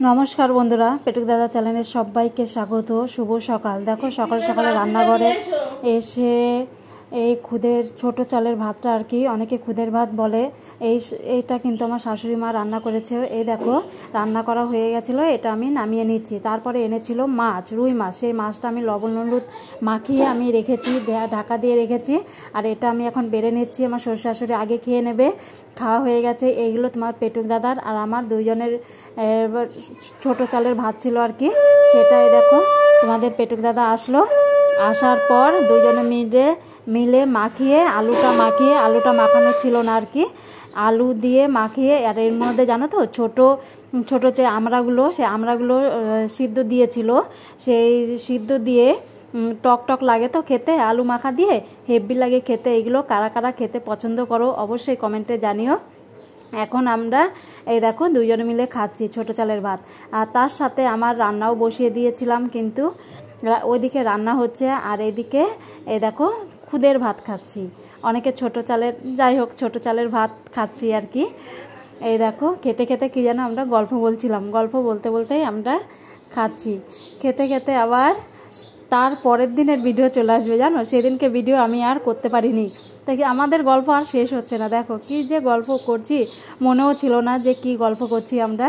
নমস্কার বন্ধুরা পেটুক দাদা চ্যানেলের সবাইকে স্বাগত শুভ সকাল। দেখো সকাল সকালে রান্নাঘরে এসে এই খুদের ছোট চালের ভাতটা আর কি অনেকে খুদের ভাত বলে। এই এইটা কিন্তু আমার শাশুড়ি মা রান্না করেছে। এই দেখো, রান্না করা হয়ে গেছিল, এটা আমি নামিয়ে নিচ্ছি। তারপরে এনেছিল মাছ, রুই মাছ। সেই মাছটা আমি লবণ হলুদ মাখিয়ে আমি রেখেছি ঢাকা দিয়ে রেখেছি। আর এটা আমি এখন বেড়ে নিচ্ছি, আমার শ্বশুর শাশুড়ি আগে খেয়ে নেবে। খাওয়া হয়ে গেছে, এইগুলো তোমার পেটুক দাদার। আর আমার দুইজনের ছোট চালের ভাত ছিল আর কি। সেটাই দেখো, তোমাদের পেটুক দাদা আসলো। আসার পর দুজনে মিলে মিলে মাখিয়ে, আলুটা মাখিয়ে, আলুটা মাখানো ছিল না আর কি। আলু দিয়ে মাখিয়ে, আর এর মধ্যে জানো তো, ছোটো ছোটো যে আমড়াগুলো, সে আমড়াগুলো সিদ্ধ দিয়েছিল। সেই সিদ্ধ দিয়ে টক টক লাগে তো খেতে, আলু মাখা দিয়ে হেভি লাগে খেতে। এগুলো কারা কারা খেতে পছন্দ করো অবশ্যই কমেন্টে জানিও। এখন আমরা, এই দেখো দুজনে মিলে খাচ্ছি ছোট চালের ভাত। আর তার সাথে আমার রান্নাও বসিয়ে দিয়েছিলাম কিন্তু ওইদিকে রান্না হচ্ছে, আর এইদিকে এই দেখো খুদের ভাত খাচ্ছি। অনেকে ছোট চালের, যাই হোক, ছোট চালের ভাত খাচ্ছি আর কি। এই দেখো, খেতে খেতে কী যেন আমরা গল্প বলছিলাম। গল্প বলতে বলতেই আমরা খাচ্ছি। খেতে খেতে আবার তার পরের দিনের ভিডিও চলে আসবে, জানো? সেদিনকে ভিডিও আমি আর করতে পারিনি। তাই আমাদের গল্প আর শেষ হচ্ছে না। দেখো, কি যে গল্প করছি, মনেও ছিল না যে কি গল্প করছি আমরা।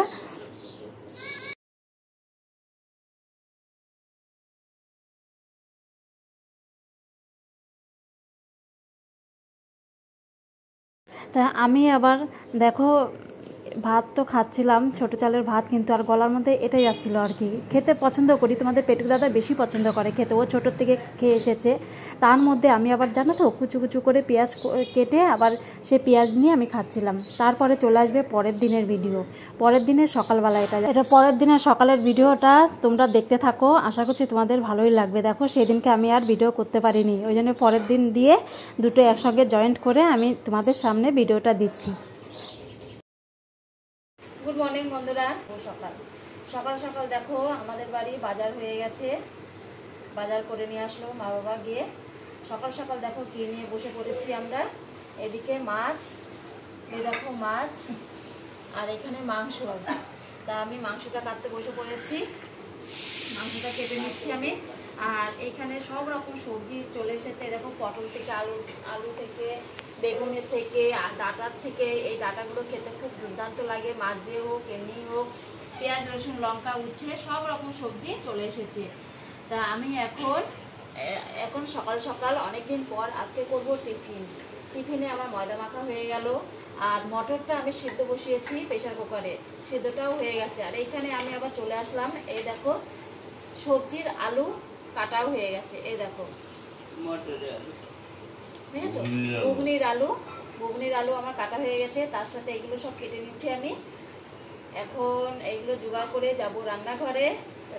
তা আমি আবার, দেখো, ভাত তো খাচ্ছিলাম, ছোটো চালের ভাত, কিন্তু আর গলার মধ্যে এটাই যাচ্ছিল আর কি। খেতে পছন্দ করি, তোমাদের পেটুক দাদা বেশি পছন্দ করে খেতে, ও ছোটোর থেকে খেয়ে এসেছে। তার মধ্যে আমি আবার জানো তো, কুচু কুচু করে পেঁয়াজ কেটে আবার সে পেঁয়াজ নিয়ে আমি খাচ্ছিলাম। তারপরে চলে আসবে পরের দিনের ভিডিও পরের দিনের সকালবেলা এটা। এটা পরের দিনের সকালের ভিডিওটা তোমরা দেখতে থাকো। আশা করছি তোমাদের ভালোই লাগবে। দেখো, সেদিনকে আমি আর ভিডিও করতে পারিনি। ওই জন্য পরের দিন দিয়ে দুটো একসঙ্গে জয়েন্ট করে আমি তোমাদের সামনে ভিডিওটা দিচ্ছি। গুড মর্নিং বন্ধুরা। সকাল। সকাল সকাল দেখো, আমাদের বাড়ি বাজার হয়ে গেছে। বাজার করে নিয়ে আসলো মা বাবা গিয়ে। সকাল সকাল দেখো কি নিয়ে বসে পড়েছি আমরা। এদিকে মাছ, এই দেখো মাছ, আর এখানে মাংস। তা আমি মাংসটা কাটতে বসে পড়েছি। মাংসটা কেটে নিচ্ছি আমি। আর এখানে সব রকম সবজি চলে এসেছে। দেখো পটল থেকে আলু আলু থেকে, বেগুনের থেকে, আর ডাটার থেকে। এই ডাটাগুলো খেতে খুব দুর্দান্ত লাগে। মাছ দিয়ে হোক, এমনি হোক, পেঁয়াজ, রসুন, লঙ্কা, উচ্ছে, সব রকম সবজি চলে এসেছে। তা আমি এখন এখন সকাল সকাল অনেক দিন পর আজকে করব টিফিন। টিফিনে আমার ময়দা মাখা হয়ে গেল আর মটরটা আমি সিদ্ধ বসিয়েছি প্রেশার কুকারে। সিদ্ধটাও হয়ে গেছে। আর এইখানে আমি আবার চলে আসলাম এই দেখো সবজির আলু কাটাও হয়ে গেছে এই দেখো। দেখেছ? ঘুগনির আলু ঘুগনির আলু আমার কাটা হয়ে গেছে তার সাথে এগুলো সব কেটে নিচ্ছি আমি। এখন এইগুলো জোগাড় করে যাব রান্নাঘরে।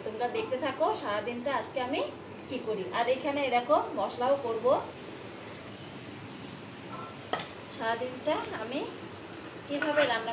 তোমরা দেখতে থাকো সারাদিনটা আজকে আমি কি করি? আর এখানে এরকম মশলাও করব। সারাদিনটা আমি কীভাবে রান্না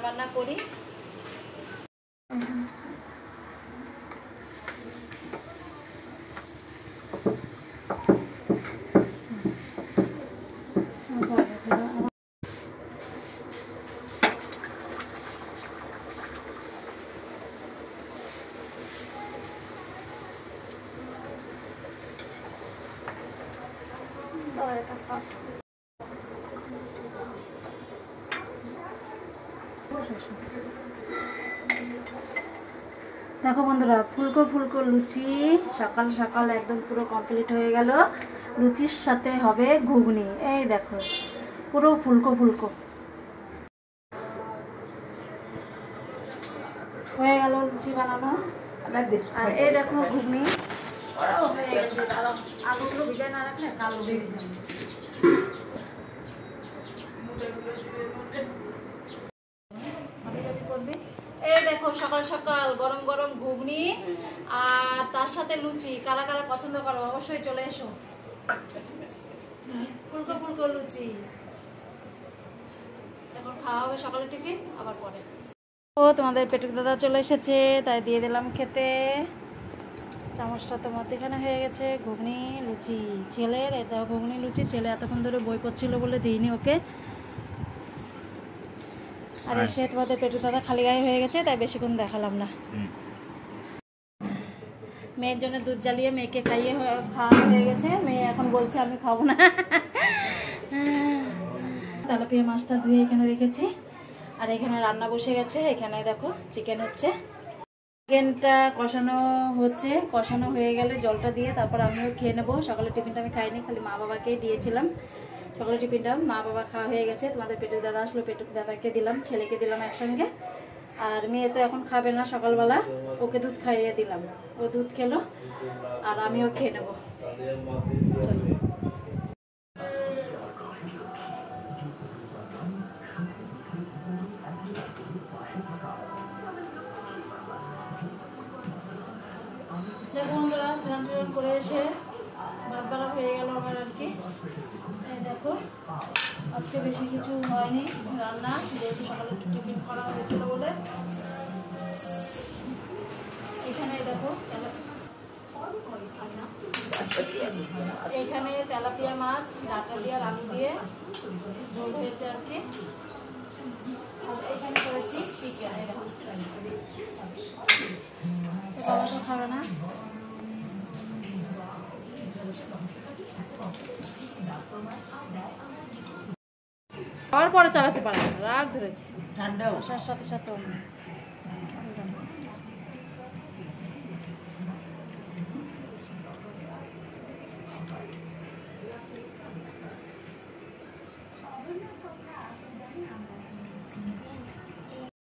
দেখো বন্ধুরা, ফুলকো ফুলকো লুচি সকাল সকাল একদম পুরো কমপ্লিট হয়ে গেল। লুচির সাথে হবে ঘুগনি। এই দেখো, পুরো ফুলকো ফুলকো। হয়ে গেল লুচি বানানো। আর এই দেখো ঘুগনি। আর তার সাথে লুচি। কারা কারা পছন্দ করো, অবশ্যই চলে এসো। ফুলকো ফুলকো লুচি। এখন খাওয়া হবে সকালে টিফিন, আবার পরে। ও, তোমাদের পেটুক দাদা চলে এসেছে, তাই দিয়ে দিলাম খেতে। চামচটা তো মধ্যেখানে হয়ে গেছে ঘুগনি লুচি ছেলের। এটা ঘুগনি লুচি ছেলে এতক্ষণ ধরে বই পড়ছিল বলে দিইনি ওকে। আর এসে তোমাদের পেটু দাদা খালি গায়ে হয়ে গেছে তাই বেশিক্ষণ দেখালাম না। মেয়ের জন্য দুধ জ্বালিয়ে মেয়েকে খাইয়ে খাওয়া হয়ে গেছে। মেয়ে এখন বলছে আমি খাব না। তেলাপিয়া মাছটা ধুয়ে এখানে রেখেছি। আর এখানে রান্না বসে গেছে। এখানে দেখো চিকেন হচ্ছে। চিকেনটা কষানো হচ্ছে, কষানো হয়ে গেলে জলটা দিয়ে তারপর আমিও খেয়ে নেব। সকালে টিফিনটা আমি খাইনি, খালি মা বাবাকেই দিয়েছিলাম। সকালে টিফিনটা মা বাবা খাওয়া হয়ে গেছে, তোমাদের পেটুক দাদা আসলো পেটুক দাদাকে দিলাম, ছেলেকে দিলাম একসঙ্গে। আর মেয়ে তো এখন খাবে না সকালবেলা, ওকে দুধ খাইয়ে দিলাম। ও দুধ খেলো, আর আমিও খেয়ে নেব। চলো। স্নান টান করে এসে ভাত বাড়া হয়ে গেল আমার আর কি। দেখো, আজকে বেশি কিছু হয়নি, রান্না, যেহেতু সকালে একটু টিফিন করা হয়েছিল বলে। এখানে দেখো এখানে তেলাপিয়া মাছ, ডাটা দিয়ে, আলু দিয়ে ঝোল হয়েছে আর কি। এখানে করেছি চিকেন এরকম খাবে না। খাওয়ার পরে চালাতে পারবে না রাগ ধরেছে ঠান্ডা আসার সাথে সাথে